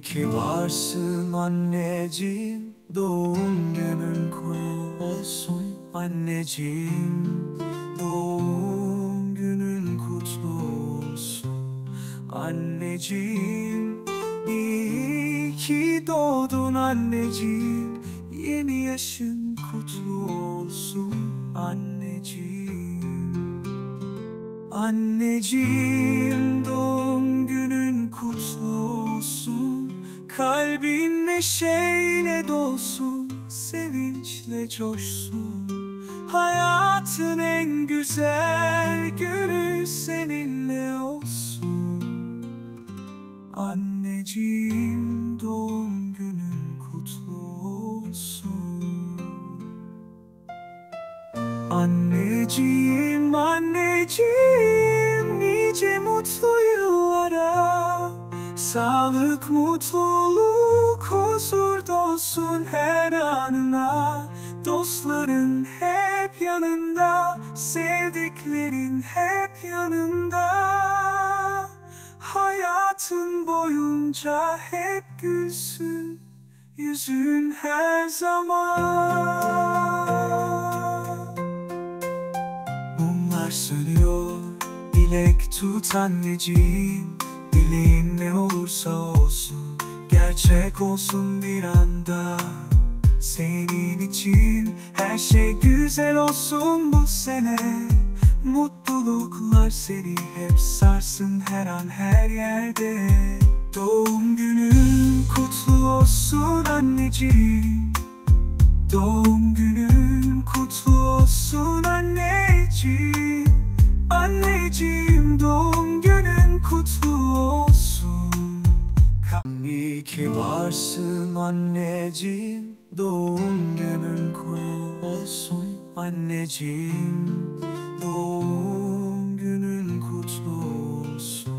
İyi ki varsın anneciğim Doğum günün kutlu olsun Anneciğim. Doğum günün kutlu olsun Anneciğim. İyi ki doğdun anneciğim Yeni yaşın kutlu olsun Anneciğim. Anneciğim doğum günün kutlu olsun Kalbin neşeyle dolsun Sevinçle coşsun. Hayatın en güzel günü seninle olsun. Anneciğim doğum günün kutlu olsun. Anneciğim, anneciğim Sağlık, mutluluk, huzur dolsun her anına. Dostların hep yanında, sevdiklerin hep yanında. Hayatın boyunca hep gülsün Yüzün her zaman. Mumlar sönüyor Dilek tut anneciğim. Dileğin ne olursa olsun Gerçek olsun bir anda. Senin için her şey güzel olsun bu sene. Mutluluklar seni hep sarsın her an her yerde. Doğum günün kutlu olsun anneciğim. Doğum günün kutlu olsun anneciğim ki varsın anneciğim Doğum günün kutlu olsun. Anneciğim Doğum günün kutlu olsun.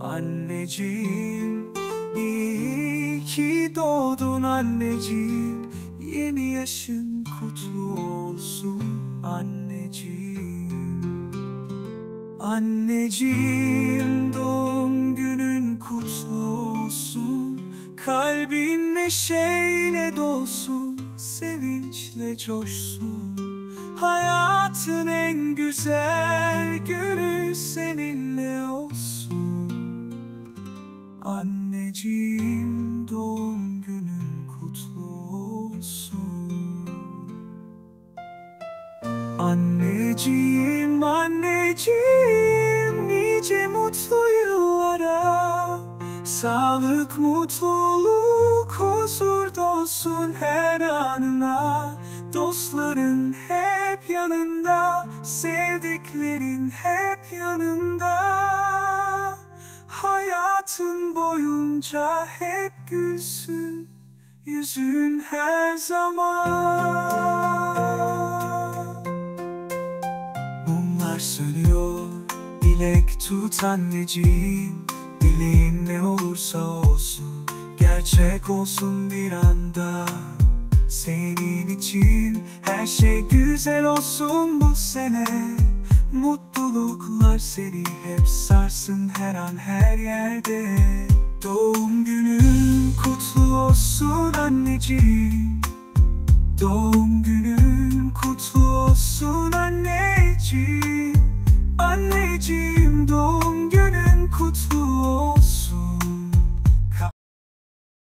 Anneciğim İyi ki doğdun anneciğim. Yeni yaşın kutlu olsun anneciğim. Anneciğim Kalbin neşeyle dolsun Sevinçle coşsun. Hayatın en güzel günü seninle olsun. Anneciğim doğum günün kutlu olsun. Anneciğim, anneciğim Sağlık, mutluluk, huzur dolsun her anına. Dostların hep yanında, sevdiklerin hep yanında. Hayatın boyunca hep gülsün Yüzün her zaman. Mumlar sönüyor Dilek tut anneciğim Dileğin ne olursa olsun Gerçek olsun bir anda. Senin için her şey güzel olsun bu sene. Mutluluklar seni hep sarsın her an her yerde. Doğum günün kutlu olsun anneciğim. Doğum günün kutlu olsun anneciğim. Anneciğim doğum Oh.